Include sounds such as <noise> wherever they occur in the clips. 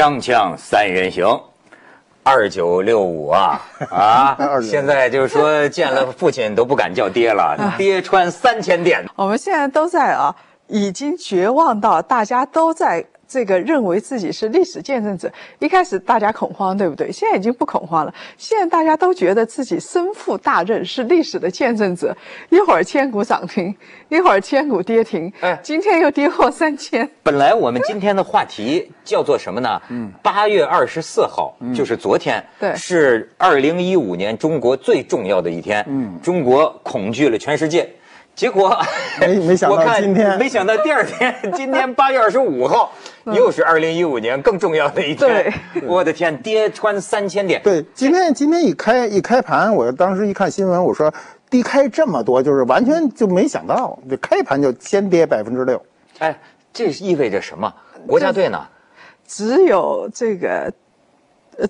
锵锵三人行，二九六五啊 <laughs> 啊！现在就是说见了父亲都不敢叫爹了，爹穿三千点。我们现在都在啊，已经绝望到大家都在。这个认为自己是历史见证者，一开始大家恐慌，对不对？现在已经不恐慌了。现在大家都觉得自己身负大任，是历史的见证者。一会儿千股涨停，一会儿千股跌停，哎，今天又跌破三千。本来我们今天的话题叫做什么呢？嗯，八月二十四号就是昨天，对，是二零一五年中国最重要的一天。嗯，中国恐惧了全世界。结果没没想到 <laughs> 今天，没想到第二天，今天八月二十五号，又是二零一五年更重要的一天。<laughs> 我的天，跌穿三千点。对，今天今天一开一开盘，我当时一看新闻，我说低开这么多，就是完全就没想到，这开盘就先跌百分之六。哎，这意味着什么？国家队呢？只有这个。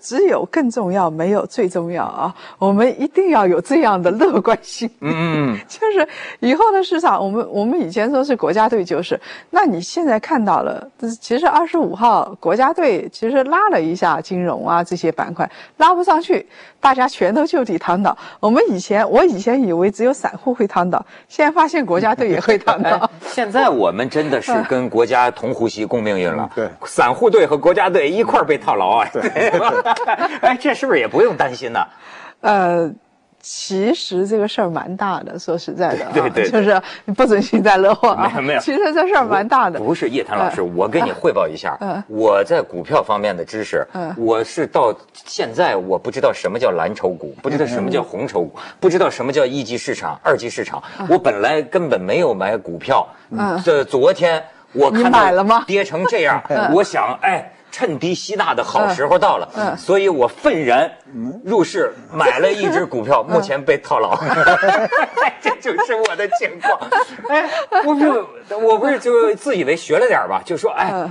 只有更重要，没有最重要啊！我们一定要有这样的乐观性。嗯，<laughs> 就是以后的市场，我们我们以前说是国家队就是，那你现在看到了，其实二十五号国家队其实拉了一下金融啊这些板块，拉不上去，大家全都就地躺倒。我们以前我以前以为只有散户会躺倒，现在发现国家队也会躺倒。<laughs> 现在我们真的是跟国家同呼吸共命运了。对，散户队和国家队一块被套牢啊。对。<laughs> 哎，这是不是也不用担心呢？呃，其实这个事儿蛮大的，说实在的，对对，就是不准幸灾乐祸啊。没有没有，其实这事儿蛮大的。不是叶檀老师，我跟你汇报一下，我在股票方面的知识，我是到现在我不知道什么叫蓝筹股，不知道什么叫红筹股，不知道什么叫一级市场、二级市场。我本来根本没有买股票，这昨天我看到跌成这样，<laughs> 我想哎。趁低吸纳的好时候到了，所以我愤然入市买了一只股票，目前被套牢，<laughs> 这就是我的情况。哎，我不，我不是就自以为学了点吧，就说哎，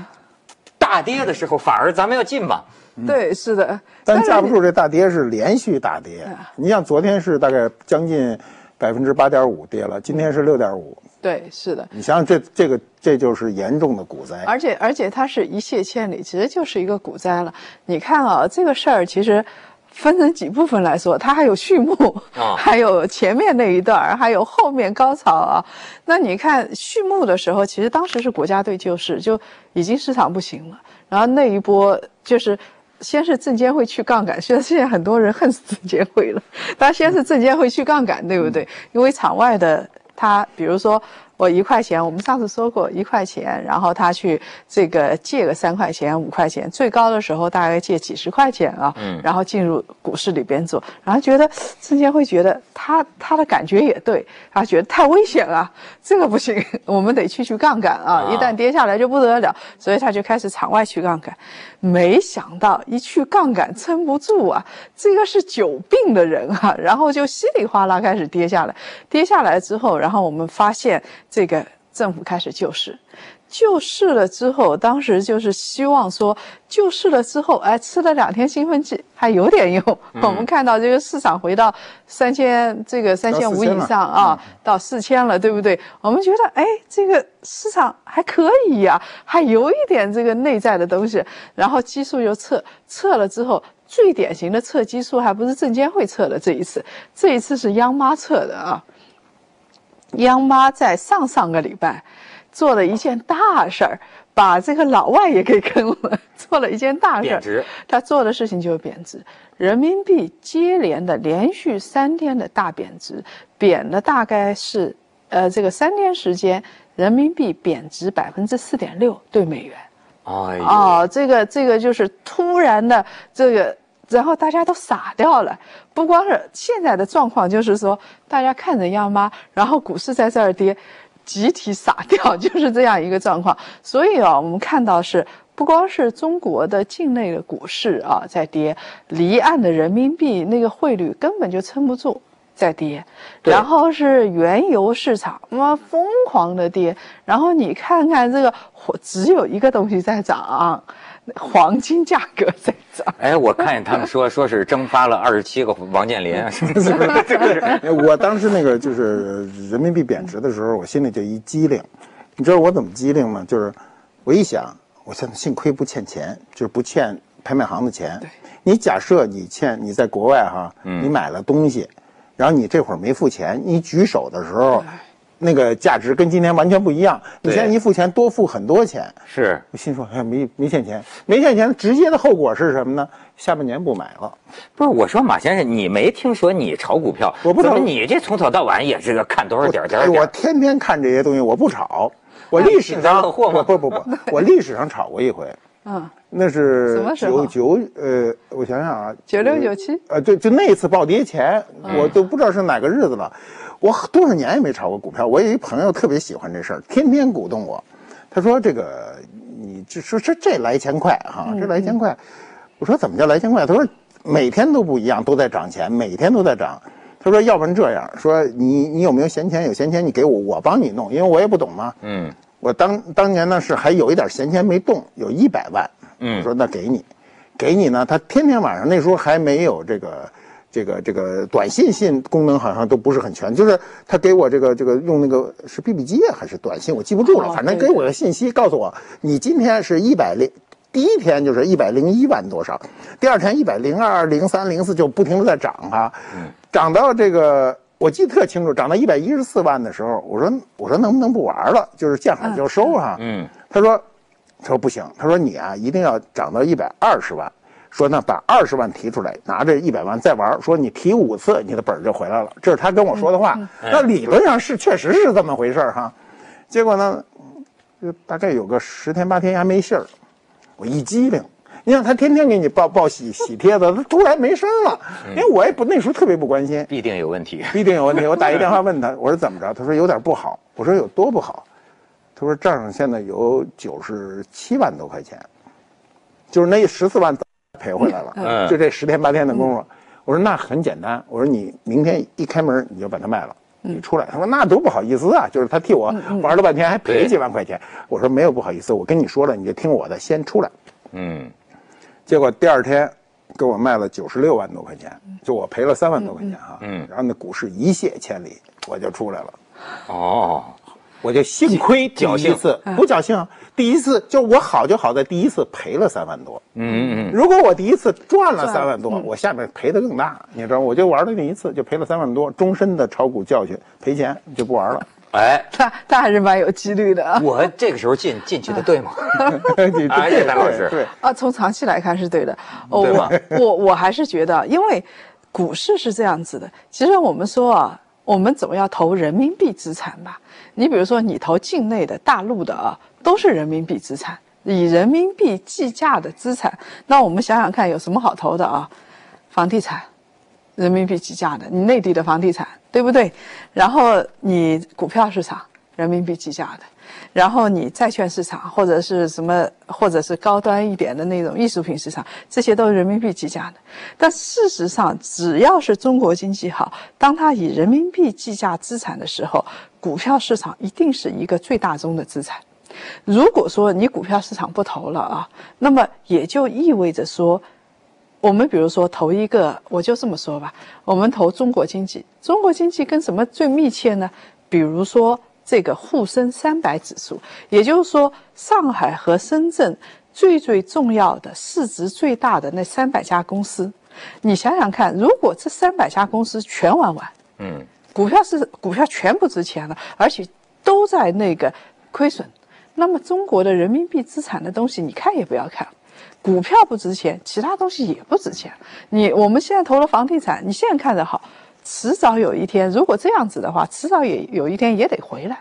大跌的时候反而咱们要进嘛。对，是的，但架不住这大跌是连续大跌。你像昨天是大概将近百分之八点五跌了，今天是六点五。对，是的。你想想，这这个这就是严重的股灾，而且而且它是一泻千里，其实就是一个股灾了。你看啊，这个事儿其实分成几部分来说，它还有序幕啊，还有前面那一段，还有后面高潮啊。那你看序幕的时候，其实当时是国家队救市，就已经市场不行了。然后那一波就是先是证监会去杠杆，现在现在很多人恨死证监会了。但先是证监会去杠杆，对不对？因为场外的。他比如说。我一块钱，我们上次说过一块钱，然后他去这个借个三块钱、五块钱，最高的时候大概借几十块钱啊，嗯，然后进入股市里边做，然后觉得证监会觉得他他的感觉也对，他觉得太危险了，这个不行，<laughs> 我们得去去杠杆啊，一旦跌下来就不得了，所以他就开始场外去杠杆，没想到一去杠杆撑不住啊，这个是久病的人啊，然后就稀里哗啦开始跌下来，跌下来之后，然后我们发现。这个政府开始救市，救市了之后，当时就是希望说救市了之后，哎，吃了两天兴奋剂还有点用。我们看到这个市场回到三千，这个三千五以上啊，到四千了，对不对？我们觉得，哎，这个市场还可以呀，还有一点这个内在的东西。然后基数又测，测了之后，最典型的测基数还不是证监会测的，这一次，这一次是央妈测的啊。央妈在上上个礼拜做了一件大事儿，把这个老外也给坑了。做了一件大事儿，他做的事情就是贬值，人民币接连的连续三天的大贬值，贬了大概是呃这个三天时间，人民币贬值百分之四点六对美元。哎哦，这个这个就是突然的这个。然后大家都傻掉了，不光是现在的状况，就是说大家看着央妈，然后股市在这儿跌，集体傻掉，<laughs> 就是这样一个状况。所以啊，我们看到是不光是中国的境内的股市啊在跌，离岸的人民币那个汇率根本就撑不住在跌，然后是原油市场么疯狂的跌，然后你看看这个，只有一个东西在涨。黄金价格在涨。<laughs> 哎，我看见他们说，说是蒸发了二十七个王健林，<laughs> 是不是？我当时那个就是人民币贬值的时候，我心里就一机灵。你知道我怎么机灵吗？就是我一想，我现在幸亏不欠钱，就是不欠拍卖行的钱。对，你假设你欠你在国外哈，你买了东西，然后你这会儿没付钱，你举手的时候，那个价值跟今天完全不一样。你现在一付钱多付很多钱，是我心说哎没没欠钱，没欠钱，直接的后果是什么呢？下半年不买了。不是我说马先生，你没听说你炒股票？我不炒怎么你这从早到晚也是个看多少点点我？天天看这些东西，我不炒。我历史上乐祸吗不不不不，我历史上炒过一回，嗯，那是什么时候九九呃，我想想啊，九六九七，呃，对，就那一次暴跌前，嗯我都不知道是哪个日子了。我多少年也没炒过股票。我有一朋友特别喜欢这事儿，天天鼓动我。他说：“这个你这说这这来钱快哈，嗯这来钱快。我说：“怎么叫来钱快？”他说：“每天都不一样，都在涨钱，每天都在涨。”他说：“要不然这样说，你你有没有闲钱？有闲钱你给我，我帮你弄，因为我也不懂嘛。嗯我当当年呢是还有一点闲钱没动，有一百万。嗯我说那给你，给你呢。他天天晚上那时候还没有这个这个这个短信信功能，好像都不是很全。就是他给我这个这个用那个是 BB 机啊还是短信，我记不住了。哦反正给我个信息，告诉我你今天是一百零。第一天就是一百零一万多少，第二天一百零二、零三、零四就不停的在涨哈，涨到这个我记得特清楚，涨到一百一十四万的时候，我说我说能不能不玩了，就是见好就收哈、嗯。他说，他说不行，他说你啊一定要涨到一百二十万，说那把二十万提出来，拿着一百万再玩，说你提五次你的本儿就回来了，这是他跟我说的话。那理论上是确实是这么回事儿哈，结果呢，就大概有个十天八天还没信儿，我一激灵。你想他天天给你报报喜喜帖子，他突然没声了，因为我也不那时候特别不关心，必定有问题。必定有问题。我打一电话 <laughs> 问他，我说怎么着？他说有点不好。我说有多不好？他说账上现在有九十七万多块钱，就是那十四万赔回来了。嗯就这十天八天的功夫。我说那很简单，我说你明天一开门你就把它卖了。你出来，他说那多不好意思啊，就是他替我玩了半天，还赔几万块钱。我说没有不好意思，我跟你说了，你就听我的，先出来。嗯结果第二天给我卖了九十六万多块钱，就我赔了三万多块钱哈。嗯然后那股市一泻千里，我就出来了。哦，我就幸亏第侥幸一次不侥幸，第一次就我好就好在第一次赔了三万多。嗯嗯如果我第一次赚了三万多，我下面赔的更大，你知道吗？我就玩了那一次就赔了三万多，终身的炒股教训，赔钱就不玩了。哎，<laughs> 他他还是蛮有几率的啊。我这个时候进进去的对吗？<laughs> 对哎叶丹老师对，啊，从长期来看是对的。哦，对吗我我我还是觉得，因为股市是这样子的。其实我们说啊，我们总要投人民币资产吧。你比如说，你投境内的、大陆的啊，都是人民币资产，以人民币计价的资产。那我们想想看，有什么好投的啊？房地产，人民币计价的，你内地的房地产，对不对？然后你股票市场，人民币计价的。然后你债券市场或者是什么，或者是高端一点的那种艺术品市场，这些都是人民币计价的。但事实上，只要是中国经济好，当它以人民币计价资产的时候，股票市场一定是一个最大宗的资产。如果说你股票市场不投了啊，那么也就意味着说，我们比如说投一个，我就这么说吧，我们投中国经济，中国经济跟什么最密切呢？比如说这个沪深三百指数，也就是说上海和深圳最最重要的市值最大的那三百家公司，你想想看，如果这三百家公司全玩完，嗯，股票是股票全不值钱了，而且都在那个亏损，那么中国的人民币资产的东西，你看也不要看。股票不值钱，其他东西也不值钱。你我们现在投了房地产，你现在看着好，迟早有一天，如果这样子的话，迟早也有一天也得回来。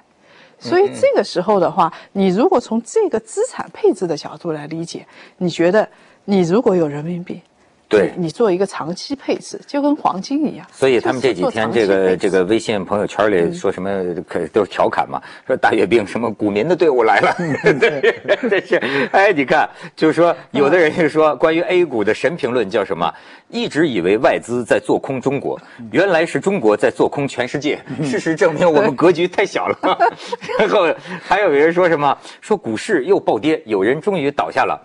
所以这个时候的话，你如果从这个资产配置的角度来理解，你觉得你如果有人民币，对你你做一个长期配置，就跟黄金一样。所以他们这几天这个这个。微信朋友圈里说什么，可都是调侃嘛，说大阅兵什么股民的队伍来了，<laughs> 这是 <laughs> 哎，你看，就是说有的人就说关于 A 股的神评论叫什么？一直以为外资在做空中国，原来是中国在做空全世界。事实证明我们格局太小了。<laughs> 然后还有人说什么？说股市又暴跌，有人终于倒下了。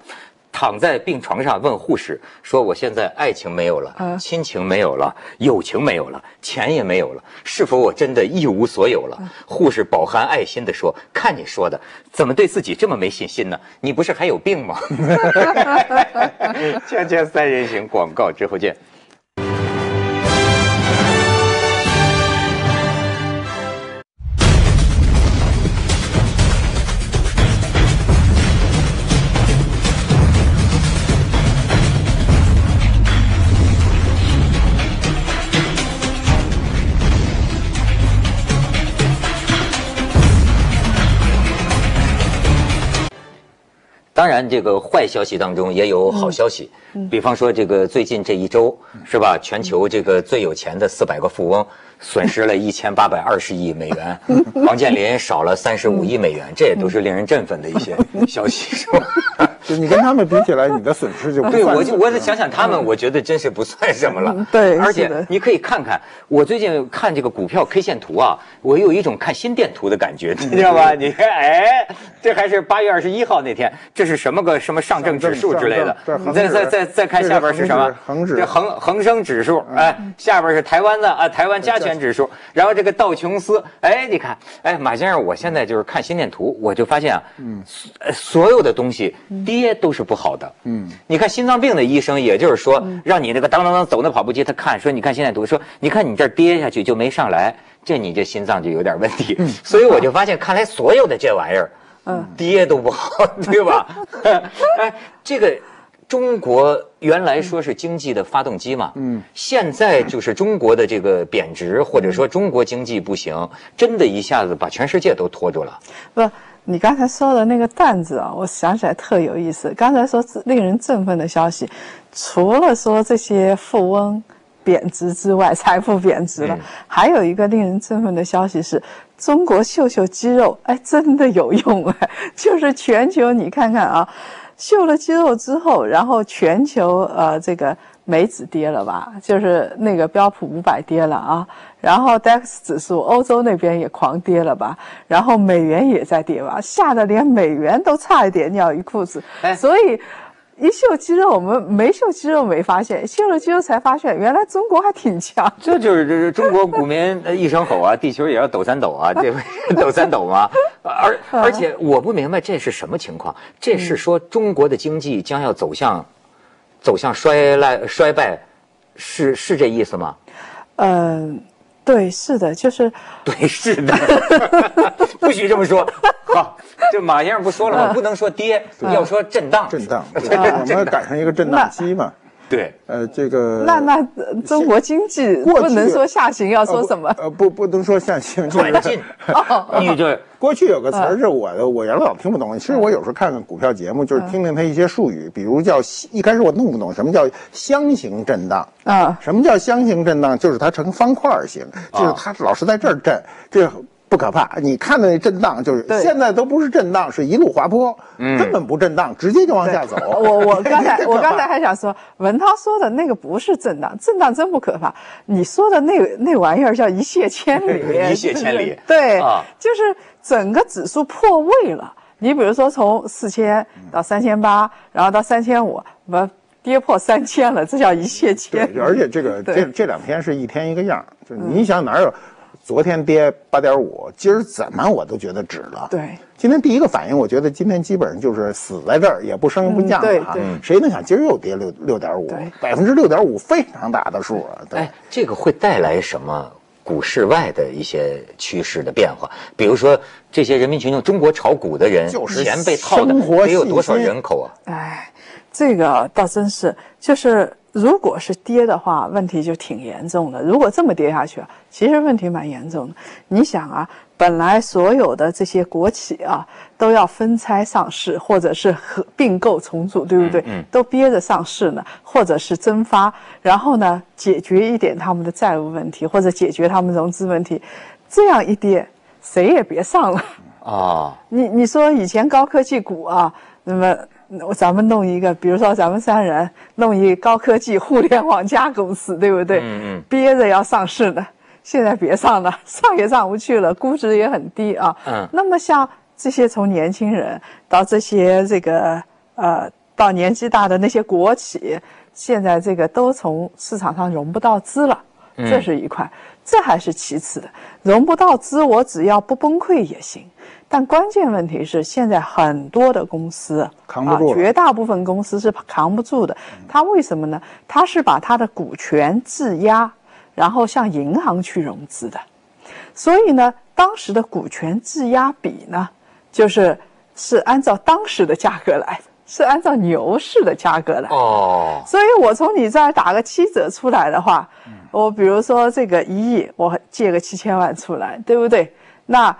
躺在病床上问护士说：“我现在爱情没有了，亲情没有了，友情没有了，钱也没有了，是否我真的一无所有了？”护士饱含爱心地说：“看你说的，怎么对自己这么没信心呢？你不是还有病吗？” <laughs> <laughs> 锵锵三人行，广告之后见。当然，这个坏消息当中也有好消息，比方说这个最近这一周，是吧？全球这个最有钱的四百个富翁。损失了一千八百二十亿美元，<laughs> 王健林少了三十五亿美元，这也都是令人振奋的一些消息，是吧？就你跟他们比起来，你的损失就不对，我就我得想想他们，我觉得真是不算什么了。对，而且你可以看看，我最近看这个股票 K 线图啊，我有一种看心电图的感觉，<laughs> 你知道吧？你看，哎，这还是八月二十一号那天，这是什么个什么上证指数之类的？再再再再看下边是什么？恒指，这恒恒生指数，哎，下边是台湾的啊，台湾加权。指数，然后这个道琼斯，哎，你看，哎，马先生，我现在就是看心电图，我就发现啊，嗯，所有的东西跌都是不好的，嗯，你看心脏病的医生，也就是说，让你那个当当当走那跑步机，他看说，你看心电图，说，你看你这跌下去就没上来，这你这心脏就有点问题，所以我就发现，看来所有的这玩意儿，嗯，跌都不好，对吧？<laughs> 哎，这个。中国原来说是经济的发动机嘛，嗯，现在就是中国的这个贬值，或者说中国经济不行，真的一下子把全世界都拖住了。不，你刚才说的那个担子啊，我想起来特有意思。刚才说令人振奋的消息，除了说这些富翁贬值之外，财富贬值了，还有一个令人振奋的消息是，中国秀秀肌肉，哎，真的有用哎，<laughs> 就是全球你看看啊。秀了肌肉之后，然后全球呃这个美指跌了吧，就是那个标普五百跌了啊，然后 DAX 指数欧洲那边也狂跌了吧，然后美元也在跌吧，吓得连美元都差一点尿一裤子，所以。一秀肌肉，我们没秀肌肉没发现，秀了肌肉才发现，原来中国还挺强。这就是这是中国股民一声吼啊，地球也要抖三抖啊，<laughs> 这抖三抖吗？而而且我不明白这是什么情况，这是说中国的经济将要走向走向衰烂衰败，是是这意思吗？嗯。对，是的，就是对，是的，<laughs> 不许这么说。好，这马先生不说了吗？不能说跌，要说震荡，震荡，<laughs> 我们赶上一个震荡期嘛。对，呃，这个那那中国经济不能说下行，要说什么？呃，不，不能说下行，转进。<laughs> <laughs> 你这 <laughs> 过去有个词儿是我的，我原来老听不懂。其实我有时候看看股票节目，就是听听它一些术语，比如叫一开始我弄不懂什么叫箱型震荡啊？什么叫箱型震荡？就是它成方块型，就是它老是在这儿震，这。不可怕，你看的那震荡就是现在都不是震荡，是一路滑坡，根本不震荡，直接就往下走。<laughs> 我我刚才 <laughs> 我刚才还想说，文涛说的那个不是震荡，震荡真不可怕。你说的那那玩意儿叫一泻千里，<laughs> 一泻千里。对，就是整个指数破位了。你比如说从四千到三千八，然后到三千五，不跌破三千了，这叫一泻千里。而且这个这这两天是一天一个样，就你想哪有？昨天跌八点五，今儿怎么我都觉得止了。对，今天第一个反应，我觉得今天基本上就是死在这儿，也不升不降了哈。谁能想今儿又跌六六点五？百分之六点五，非常大的数啊！哎，这个会带来什么股市外的一些趋势的变化？比如说，这些人民群众，中国炒股的人，钱被套的，得有多少人口啊？哎，这个倒真是，就是。如果是跌的话，问题就挺严重的。如果这么跌下去啊，其实问题蛮严重的。你想啊，本来所有的这些国企啊，都要分拆上市，或者是合并购重组，对不对？嗯。都憋着上市呢，或者是增发，然后呢，解决一点他们的债务问题，或者解决他们融资问题。这样一跌，谁也别上了啊！你你说以前高科技股啊，那么。咱们弄一个，比如说咱们三人弄一高科技互联网加公司，对不对？嗯嗯。憋着要上市呢，现在别上了，上也上不去了，估值也很低啊。嗯。那么像这些从年轻人到这些这个呃到年纪大的那些国企，现在这个都从市场上融不到资了，这是一块，这还是其次的，融不到资，我只要不崩溃也行。但关键问题是，现在很多的公司扛不住，绝大部分公司是扛不住的。他为什么呢？他是把他的股权质押，然后向银行去融资的。所以呢，当时的股权质押比呢，就是是按照当时的价格来，是按照牛市的价格来。哦。所以我从你这儿打个七折出来的话，我比如说这个一亿，我借个七千万出来，对不对？那。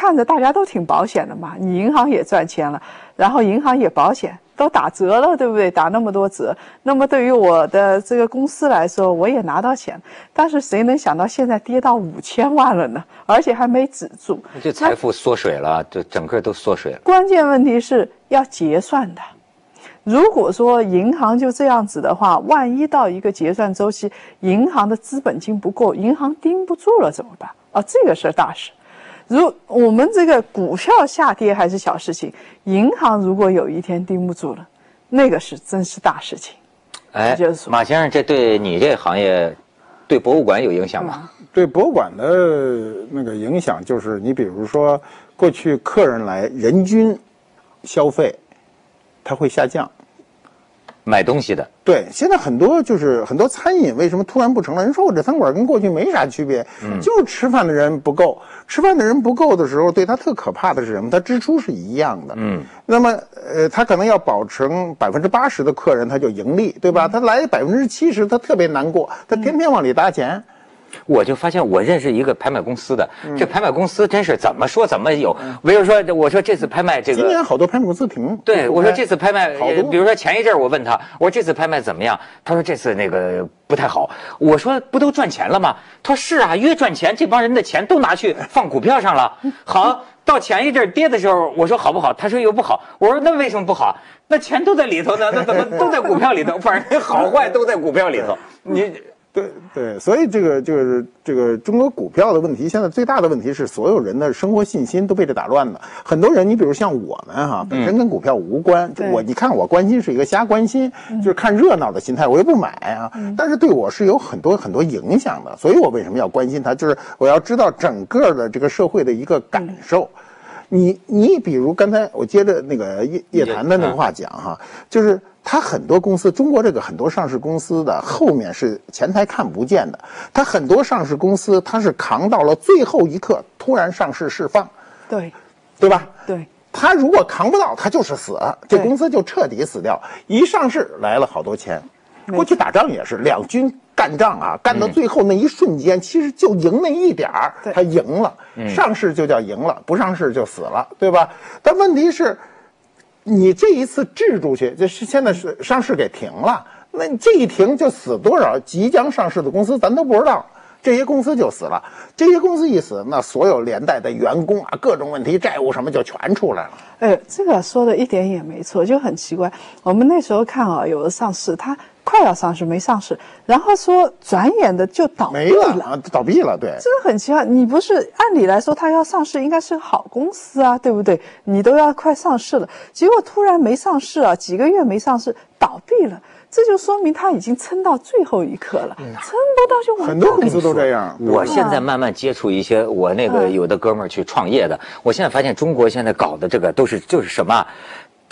看着大家都挺保险的嘛，你银行也赚钱了，然后银行也保险，都打折了，对不对？打那么多折，那么对于我的这个公司来说，我也拿到钱。但是谁能想到现在跌到五千万了呢？而且还没止住，这财富缩水了，就整个都缩水了。关键问题是要结算的。如果说银行就这样子的话，万一到一个结算周期，银行的资本金不够，银行盯不住了怎么办？啊，这个是大事。如我们这个股票下跌还是小事情，银行如果有一天盯不住了，那个是真是大事情。哎，马先生，这对你这行业，对博物馆有影响吗？对博物馆的那个影响就是，你比如说，过去客人来人均消费，它会下降。买东西的，对，现在很多就是很多餐饮为什么突然不成了？人说我这餐馆跟过去没啥区别，就是吃饭的人不够，吃饭的人不够的时候，对他特可怕的是什么？他支出是一样的，嗯，那么呃，他可能要保成百分之八十的客人他就盈利，对吧？他来百分之七十，他特别难过，他天天往里搭钱。我就发现，我认识一个拍卖公司的，这拍卖公司真是怎么说怎么有。比如说，我说这次拍卖这个，今年好多拍卖公司挺对。我说这次拍卖，好多。比如说前一阵我问他，我说这次拍卖怎么样？他说这次那个不太好。我说不都赚钱了吗？他说是啊，越赚钱，这帮人的钱都拿去放股票上了。<laughs> 好，到前一阵跌的时候，我说好不好？他说又不好。我说那为什么不好？那钱都在里头呢，那怎么都在股票里头？反正好坏都在股票里头。你。对对，所以这个就是这个中国股票的问题，现在最大的问题是所有人的生活信心都被这打乱了。很多人，你比如像我们哈，本身跟股票无关，我你看我关心是一个瞎关心，就是看热闹的心态，我又不买啊。但是对我是有很多很多影响的，所以我为什么要关心它？就是我要知道整个的这个社会的一个感受。你你比如刚才我接着那个叶叶檀的那个话讲哈，就是。他很多公司，中国这个很多上市公司的后面是前台看不见的。他很多上市公司，他是扛到了最后一刻突然上市释放，对，对吧？对。他如果扛不到，他就是死，这公司就彻底死掉。一上市来了好多钱，过去打仗也是两军干仗啊，干到最后那一瞬间，其实就赢那一点儿，他赢了。上市就叫赢了，不上市就死了，对吧？但问题是。你这一次掷出去，就是现在是上市给停了，那这一停就死多少即将上市的公司，咱都不知道，这些公司就死了。这些公司一死，那所有连带的员工啊，各种问题、债务什么就全出来了。哎，这个说的一点也没错，就很奇怪。我们那时候看啊，有的上市，它。快要上市没上市，然后说转眼的就倒闭了，倒闭了，对，这个很奇怪。你不是按理来说它要上市应该是个好公司啊，对不对？你都要快上市了，结果突然没上市啊，几个月没上市，倒闭了，这就说明他已经撑到最后一刻了，撑不到就完。很多公司都这样。我现在慢慢接触一些我那个有的哥们儿去创业的，我现在发现中国现在搞的这个都是就是什么。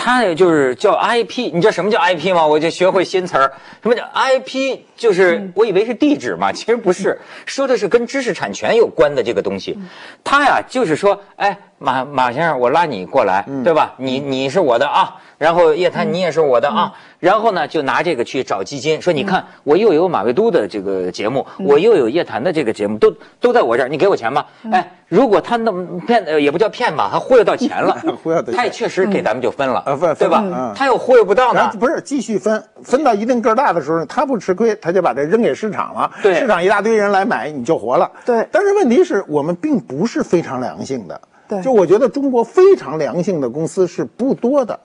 它也就是叫 IP，你知道什么叫 IP 吗？我就学会新词儿，什么叫 IP？就是我以为是地址嘛，<laughs> 其实不是，说的是跟知识产权有关的这个东西。它呀，就是说，哎，马马先生，我拉你过来，对吧？你你是我的啊。然后叶檀，你也是我的啊。然后呢，就拿这个去找基金，说你看，我又有马未都的这个节目，我又有叶檀的这个节目，都都在我这儿，你给我钱吧。哎，如果他那么骗，也不叫骗吧，他忽悠到钱了，<laughs> 忽悠到他也确实给咱们就分了，分对吧？他又忽悠不到呢，不是继续分，分到一定个大的时候，他不吃亏，他就把这扔给市场了。对，市场一大堆人来买，你就活了。对，但是问题是我们并不是非常良性的。对，就我觉得中国非常良性的公司是不多的。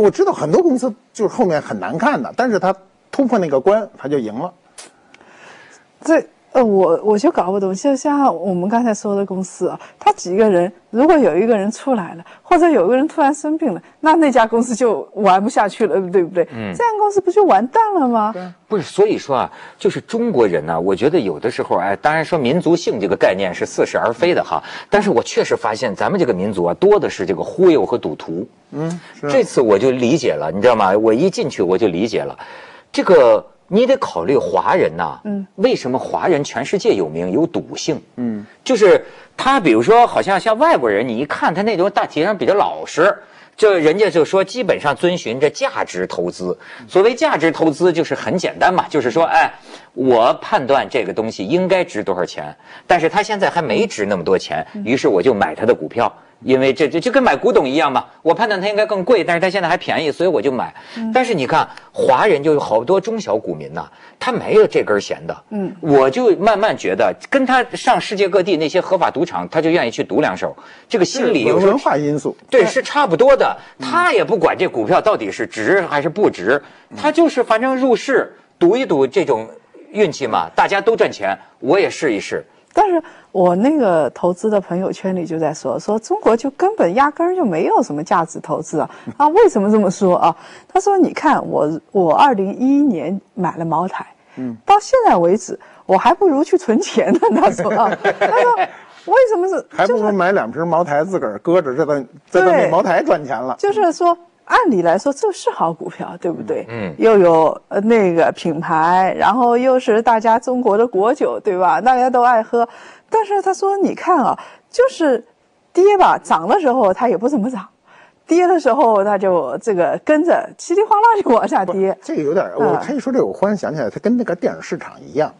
我知道很多公司就是后面很难看的，但是他突破那个关，他就赢了。这呃，我我就搞不懂，就像我们刚才说的公司啊，他几个人，如果有一个人出来了，或者有一个人突然生病了，那那家公司就玩不下去了，对不对？嗯，这样公司不就完蛋了吗？不是，所以说啊，就是中国人呢，我觉得有的时候，哎，当然说民族性这个概念是似是而非的哈，但是我确实发现咱们这个民族啊，多的是这个忽悠和赌徒。嗯，这次我就理解了，你知道吗？我一进去我就理解了，这个。你得考虑华人呐，嗯，为什么华人全世界有名？有赌性，嗯，就是他，比如说，好像像外国人，你一看他那种大体上比较老实，就人家就说基本上遵循着价值投资。所谓价值投资，就是很简单嘛，就是说，哎，我判断这个东西应该值多少钱，但是他现在还没值那么多钱，于是我就买他的股票。因为这这就跟买古董一样嘛，我判断它应该更贵，但是它现在还便宜，所以我就买。但是你看，华人就有好多中小股民呐，他没有这根弦的。嗯，我就慢慢觉得，跟他上世界各地那些合法赌场，他就愿意去赌两手。这个心理有文化因素，对，是差不多的。他也不管这股票到底是值还是不值，他就是反正入市赌一赌这种运气嘛，大家都赚钱，我也试一试。但是我那个投资的朋友圈里就在说，说中国就根本压根儿就没有什么价值投资啊！<laughs> 啊，为什么这么说啊？他说：“你看我，我二零一一年买了茅台，嗯，到现在为止，我还不如去存钱呢。” <laughs> 他说啊，他说为什么是？还不如买两瓶茅台自个儿搁着，这等这等那茅台赚钱了。就是说。按理来说，这是好股票，对不对？嗯，又有呃那个品牌，然后又是大家中国的国酒，对吧？大家都爱喝。但是他说：“你看啊，就是跌吧，涨的时候它也不怎么涨，跌的时候它就这个跟着稀里哗啦就往下跌。”这个有点，我他一说这个，我忽然想起来，它跟那个电影市场一样，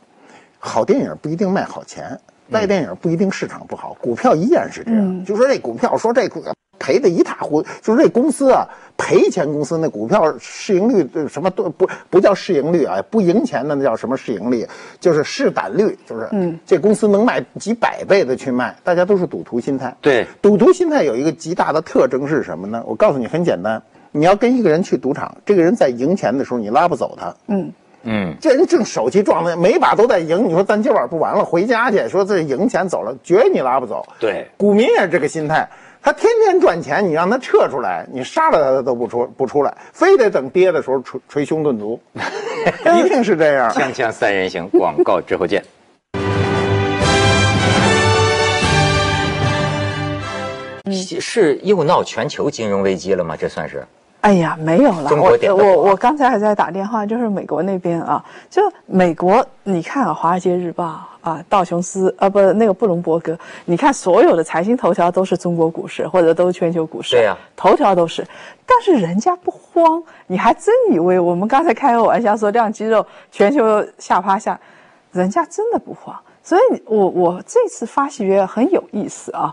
好电影不一定卖好钱，卖电影不一定市场不好，股票依然是这样。就说这股票，说这股。赔的一塌糊涂，就是这公司啊，赔钱公司那股票市盈率什么都不不叫市盈率啊，不赢钱的那叫什么市盈率？就是市胆率，就是嗯，这公司能卖几百倍的去卖，大家都是赌徒心态。对，赌徒心态有一个极大的特征是什么呢？我告诉你，很简单，你要跟一个人去赌场，这个人在赢钱的时候，你拉不走他。嗯嗯，这人正手气壮的，每把都在赢，你说咱今晚不玩了，回家去，说这赢钱走了，绝你拉不走。对，股民也是这个心态。他天天赚钱，你让他撤出来，你杀了他他都不出不出来，非得等跌的时候捶捶胸顿足，<laughs> 一定是这样。锵锵三人行，广告之后见。是又闹全球金融危机了吗？这算是？哎呀，没有了。我我我刚才还在打电话，就是美国那边啊，就美国，你看啊，《华尔街日报》。啊，道琼斯啊，不，那个布隆伯格，你看所有的财经头条都是中国股市，或者都是全球股市，对呀，头条都是。但是人家不慌，你还真以为我们刚才开个玩笑说亮肌肉，全球下趴下，人家真的不慌。所以，我我这次发喜悦很有意思啊。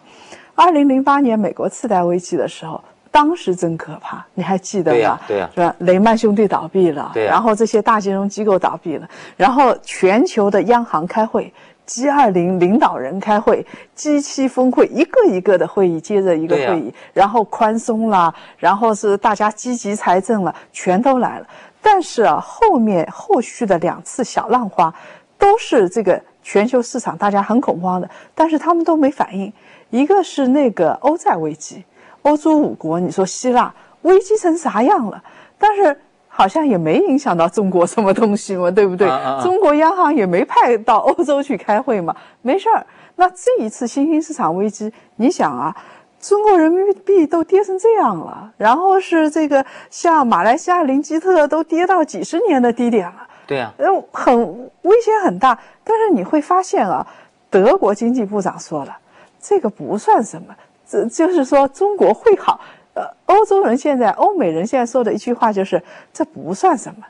二零零八年美国次贷危机的时候。当时真可怕，你还记得吧？对呀，是吧？雷曼兄弟倒闭了，对然后这些大金融机构倒闭了，然后全球的央行开会，G 二零领导人开会，G 七峰会，一个一个的会议接着一个会议，然后宽松啦，然后是大家积极财政了，全都来了。但是啊，后面后续的两次小浪花，都是这个全球市场大家很恐慌的，但是他们都没反应。一个是那个欧债危机。欧洲五国，你说希腊危机成啥样了？但是好像也没影响到中国什么东西嘛，对不对？中国央行也没派到欧洲去开会嘛，没事儿。那这一次新兴市场危机，你想啊，中国人民币都跌成这样了，然后是这个像马来西亚林吉特都跌到几十年的低点了，对呀，很危险很大。但是你会发现啊，德国经济部长说了，这个不算什么。这就是说中国会好，呃，欧洲人现在、欧美人现在说的一句话就是这不算什么，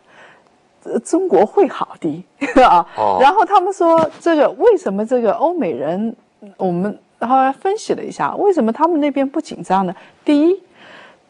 呃，中国会好的啊。<laughs> 然后他们说这个为什么这个欧美人，我们后来分析了一下，为什么他们那边不紧张呢？第一，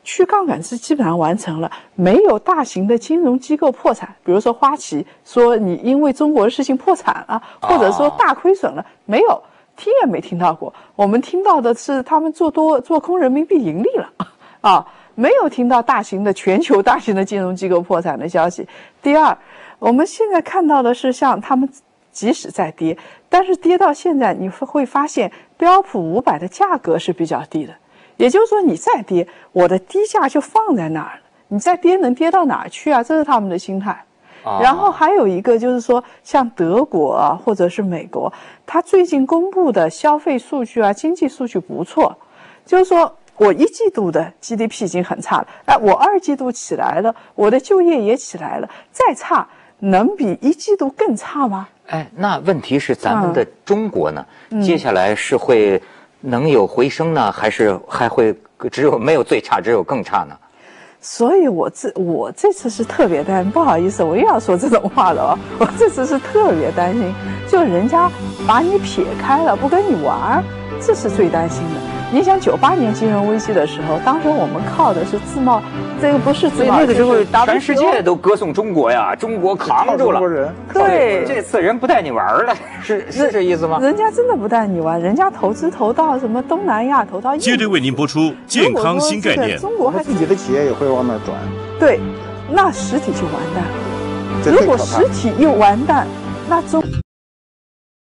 去杠杆是基本上完成了，没有大型的金融机构破产，比如说花旗说你因为中国的事情破产了，或者说大亏损了，没有。听也没听到过，我们听到的是他们做多做空人民币盈利了，<laughs> 啊，没有听到大型的全球大型的金融机构破产的消息。第二，我们现在看到的是像他们即使在跌，但是跌到现在，你会发现标普五百的价格是比较低的。也就是说，你再跌，我的低价就放在那儿了。你再跌能跌到哪儿去啊？这是他们的心态。然后还有一个就是说，像德国啊，或者是美国，它最近公布的消费数据啊、经济数据不错。就是说我一季度的 GDP 已经很差了，哎，我二季度起来了，我的就业也起来了，再差能比一季度更差吗？哎，那问题是咱们的中国呢？接下来是会能有回升呢，还是还会只有没有最差，只有更差呢？所以，我这我这次是特别担，不好意思，我又要说这种话了哦。我这次是特别担心，就人家把你撇开了，不跟你玩儿，这是最担心的。你想九八年金融危机的时候，当时我们靠的是自贸，这个不是自贸，那个时候全世界都歌颂中国呀，中国扛住了。对，这次人不带你玩了，是是这意思吗？人家真的不带你玩，人家投资投到什么东南亚，投到。接着为您播出健康新概念。中国自己的企业也会往那转。对，那实体就完蛋。如果实体又完蛋，那中。